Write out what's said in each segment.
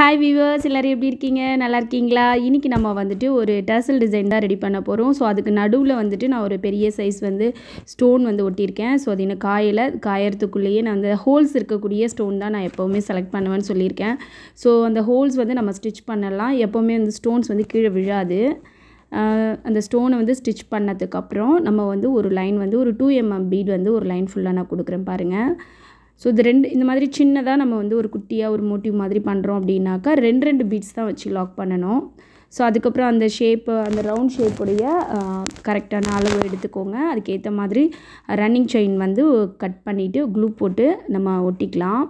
Hi viewers எல்லோரும் எப்படி இருக்கீங்க? நல்லா இருக்கீங்களா? இன்றைக்கி நம்ம வந்துட்டு ஒரு டர்சல் டிசைன் தான் ரெடி பண்ண போகிறோம் ஸோ அதுக்கு நடுவில் வந்துட்டு நான் ஒரு பெரிய சைஸ் வந்து ஸ்டோன் வந்து ஒட்டியிருக்கேன். ஸோ அது என்ன காயில் காயறதுக்குள்ளேயே நான் அந்த ஹோல்ஸ் இருக்கக்கூடிய ஸ்டோன் தான் நான் எப்போவுமே செலக்ட் பண்ணுவேன்னு சொல்லியிருக்கேன். ஸோ அந்த ஹோல்ஸ் வந்து நம்ம ஸ்டிச் பண்ணலாம். எப்போவுமே அந்த ஸ்டோன்ஸ் வந்து கீழே விழாது. அந்த ஸ்டோனை வந்து ஸ்டிச் பண்ணதுக்கப்புறம் நம்ம வந்து ஒரு லைன் வந்து ஒரு டூ எம்எம் பீட் வந்து ஒரு லைன் ஃபுல்லாக நான் கொடுக்குறேன் பாருங்கள் ஸோ இது ரெண்டு இந்த மாதிரி சின்னதாக நம்ம வந்து ஒரு குட்டியாக ஒரு மோட்டிவ் மாதிரி பண்ணுறோம் அப்படின்னாக்கா ரெண்டு ரெண்டு பீட்ஸ் தான் வச்சு லாக் பண்ணணும். ஸோ அதுக்கப்புறம் அந்த ஷேப்பு அந்த ரவுண்ட் ஷேப்புடைய கரெக்டான அளவு எடுத்துக்கோங்க. அதுக்கேற்ற மாதிரி ரன்னிங் செயின் வந்து கட் பண்ணிவிட்டு க்ளூ போட்டு நம்ம ஒட்டிக்கலாம்.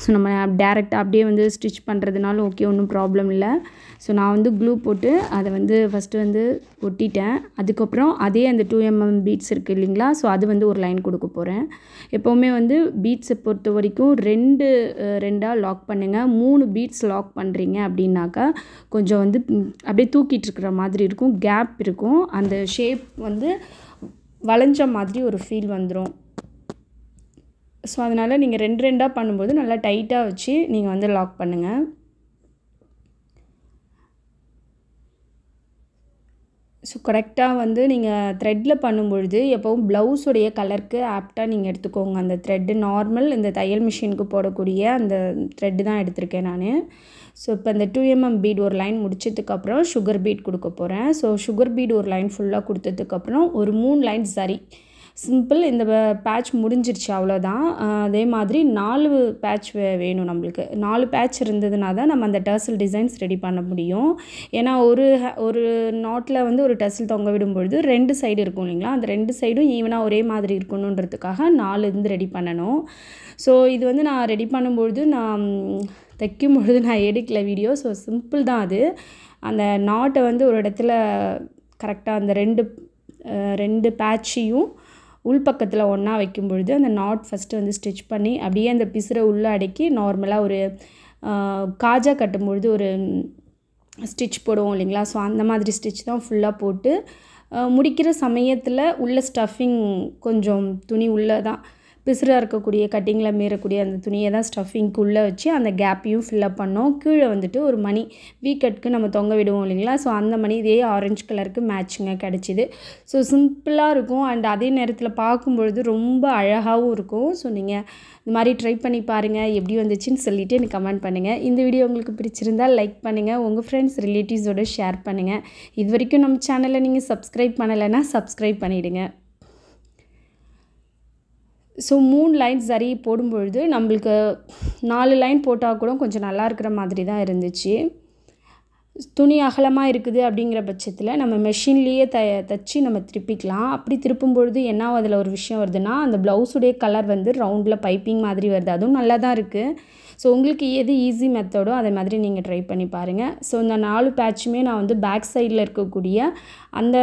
ஸோ நம்ம டேரெக்டாக அப்படியே வந்து ஸ்டிச் பண்ணுறதுனால ஓகே ஒன்றும் ப்ராப்ளம் இல்லை. ஸோ நான் வந்து க்ளூ போட்டு அதை வந்து ஃபஸ்ட்டு வந்து ஒட்டிட்டேன். அதுக்கப்புறம் அதே அந்த டூ எம்எம் பீட்ஸ் இருக்குது இல்லைங்களா? ஸோ அது வந்து ஒரு லைன் கொடுக்க போகிறேன் எப்போவுமே வந்து பீட்ஸை பொறுத்த வரைக்கும் ரெண்டு ரெண்டாக லாக் பண்ணுங்கள் மூணு பீட்ஸ் லாக் பண்ணுறீங்க அப்படின்னாக்கா கொஞ்சம் வந்து அப்படியே தூக்கிட்டு இருக்கிற மாதிரி இருக்கும். கேப் இருக்கும். அந்த ஷேப் வந்து வளைஞ்ச மாதிரி ஒரு ஃபீல் வந்துடும் ஸோ அதனால் நீங்கள் ரெண்டு ரெண்டாக பண்ணும்போது நல்லா டைட்டாக வச்சு நீங்கள் வந்து லாக் பண்ணுங்கள் ஸோ கரெக்டாக வந்து நீங்கள் த்ரெட்டில் பண்ணும்பொழுது எப்போவும் ப்ளவுஸுடைய கலருக்கு ஆப்டாக நீங்கள் எடுத்துக்கோங்க. அந்த த்ரெட்டு நார்மல் இந்த தையல் மிஷினுக்கு போடக்கூடிய அந்த த்ரெட்டு தான் எடுத்திருக்கேன் நான். ஸோ இப்போ இந்த டூ எம்எம் பீட் ஒரு லைன் முடிச்சதுக்கப்புறம் சுகர் பீட் கொடுக்க போகிறேன் ஸோ சுகர் பீட் ஒரு லைன் ஃபுல்லாக கொடுத்ததுக்கப்புறம் ஒரு மூணு லைன் சரி. சிம்பிள் இந்த பேட்ச் முடிஞ்சிருச்சு அவ்வளோதான் அதே மாதிரி நாலு பேட்ச் வேணும் நம்மளுக்கு. நாலு பேட்ச் இருந்ததுனா தான் நம்ம அந்த டர்சல் டிசைன்ஸ் ரெடி பண்ண முடியும். ஏன்னா ஒரு ஒரு நாட்டில் வந்து ஒரு டர்சல் தொங்க விடும்பொழுது ரெண்டு சைடு இருக்கும் இல்லைங்களா? அந்த ரெண்டு சைடும் ஈவனாக ஒரே மாதிரி இருக்கணுன்றதுக்காக நாலு இருந்து ரெடி பண்ணணும். ஸோ இது வந்து நான் ரெடி பண்ணும்பொழுது நான் தைக்கும் பொழுது நான் எடுக்கல வீடியோ ஸோ சிம்பிள் தான் அது. அந்த நாட்டை வந்து ஒரு இடத்துல கரெக்டாக அந்த ரெண்டு ரெண்டு பேட்சையும் உள்பக்கத்தில் ஒன்றா வைக்கும் பொழுது அந்த நாட் ஃபஸ்ட்டு வந்து ஸ்டிச் பண்ணி அப்படியே அந்த பிசுரை உள்ளே அடக்கி நார்மலாக ஒரு காஜா கட்டும் பொழுது ஒரு ஸ்டிச் போடுவோம் இல்லைங்களா? ஸோ அந்த மாதிரி ஸ்டிச் தான் ஃபுல்லாக போட்டு முடிக்கிற சமயத்தில் உள்ள ஸ்டஃபிங் கொஞ்சம் துணி உள்ளே தான் பிசுறாக இருக்கக்கூடிய கட்டிங்கில் மீறக்கூடிய அந்த துணியை தான் ஸ்டஃபிங்க்குள்ளே வச்சு அந்த கேப்பையும் ஃபில்லப் பண்ணோம். கீழே வந்துட்டு ஒரு மணி வீக்கெட்க்கு நம்ம தொங்க விடுவோம் இல்லைங்களா? ஸோ அந்த மணி இதே ஆரஞ்சு கலருக்கு மேட்சிங்காக கிடச்சிது. ஸோ சிம்பிளாக இருக்கும். அண்ட் அதே நேரத்தில் பார்க்கும்பொழுது ரொம்ப அழகாகவும் இருக்கும். ஸோ நீங்கள் இந்த மாதிரி ட்ரை பண்ணி பாருங்கள் எப்படி வந்துச்சுன்னு சொல்லிவிட்டு எனக்கு கமெண்ட் பண்ணுங்கள் இந்த வீடியோ உங்களுக்கு பிடிச்சிருந்தால் லைக் பண்ணுங்கள் உங்கள் ஃப்ரெண்ட்ஸ் ரிலேட்டிவ்ஸோட ஷேர் பண்ணுங்கள் இது வரைக்கும் நம்ம சேனலை நீங்கள் சப்ஸ்கிரைப் பண்ணலைன்னா சப்ஸ்கிரைப் பண்ணிவிடுங்க ஸோ மூணு லைன் சரி போடும்பொழுது நம்மளுக்கு நாலு லைன் போட்டால் கூட கொஞ்சம் நல்லா இருக்கிற மாதிரி தான் இருந்துச்சு. துணி அகலமாக இருக்குது அப்படிங்கிற பட்சத்தில் நம்ம மெஷின்லேயே த தச்சு நம்ம திருப்பிக்கலாம். அப்படி திருப்பும் பொழுது என்ன அதில் ஒரு விஷயம் வருதுன்னா அந்த ப்ளவுஸுடைய கலர் வந்து ரவுண்டில் பைப்பிங் மாதிரி வருது. அதுவும் நல்லா தான் இருக்குது ஸோ உங்களுக்கு எது ஈஸி மெத்தடோ அதை மாதிரி நீங்கள் ட்ரை பண்ணி பாருங்கள் ஸோ இந்த நாலு பேட்சுமே நான் வந்து பேக் சைடில் இருக்கக்கூடிய அந்த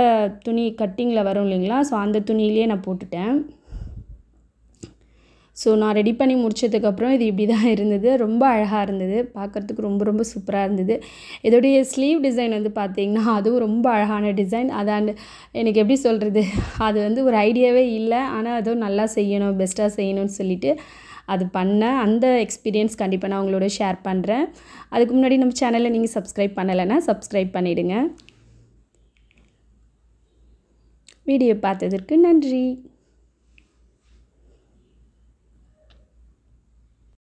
துணி கட்டிங்கில் வரும் இல்லைங்களா? ஸோ அந்த துணியிலே நான் போட்டுட்டேன். ஸோ நான் ரெடி பண்ணி முடிச்சதுக்கப்புறம் இது இப்படி தான் இருந்தது. ரொம்ப அழகாக இருந்தது. பார்க்குறதுக்கு ரொம்ப ரொம்ப சூப்பராக இருந்தது. இதோடைய ஸ்லீவ் டிசைன் வந்து பார்த்திங்கன்னா அதுவும் ரொம்ப அழகான டிசைன் அதாண்டு எனக்கு எப்படி சொல்கிறது அது வந்து ஒரு ஐடியாவே இல்லை. ஆனால் அதுவும் நல்லா செய்யணும் பெஸ்ட்டாக செய்யணும்னு சொல்லிட்டு அது பண்ணேன் அந்த எக்ஸ்பீரியன்ஸ் கண்டிப்பாக நான் உங்களோட ஷேர் பண்ணுறேன் அதுக்கு முன்னாடி நம்ம சேனலை நீங்கள் சப்ஸ்கிரைப் பண்ணலைன்னா சப்ஸ்கிரைப் பண்ணிவிடுங்க வீடியோ பார்த்ததற்கு நன்றி.